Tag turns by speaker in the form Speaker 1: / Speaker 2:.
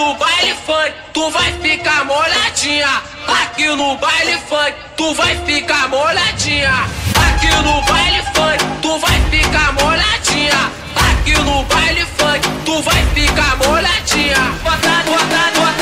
Speaker 1: no
Speaker 2: baile funk, tu vai ficar molhadinha. Aqui no baile funk, tu vai ficar molhadinha. Aqui no baile funk, tu vai ficar molhadinha. Aqui no baile funk, tu vai ficar molhadinha. Bota, bota, bota.